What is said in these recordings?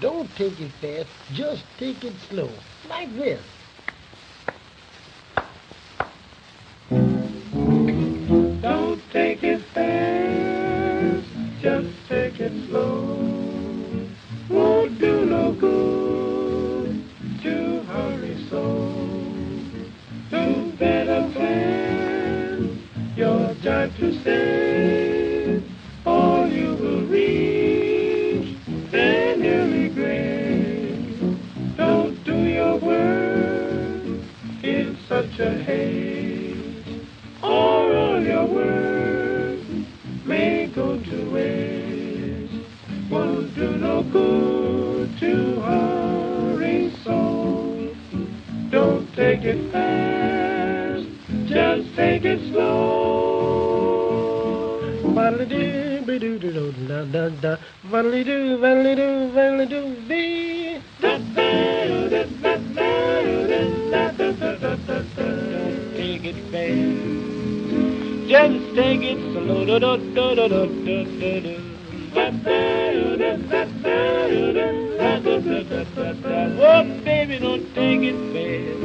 Don't take it fast, just take it slow. Like this. Don't take it fast, just take it slow. Won't do no good to hurry so. Do better plan your time to save, or all your words may go to waste. Won't do no good to hurry so. Don't take it fast, just take it slow. Vaddly-doo, be-doo-doo-doo, da-da-da. Vaddly-doo, vaddly-doo, vaddly-doo, dee. Take it fast. Just take it slow. Do, do, do, do, do, do, do, do. Oh, baby, don't take it fast.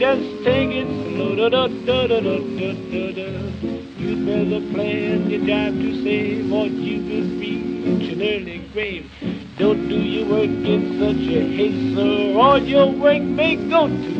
Just take it slow. Do, do, do, do, do, do, do. You'd better plan your job to save, or you will reach an early grave. Don't do your work in such a haste, sir, or your work may go to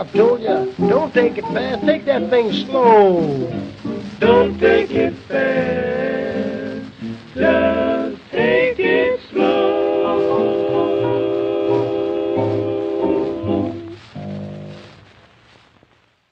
I've told you? Don't take it fast, take that thing slow. Don't take it fast.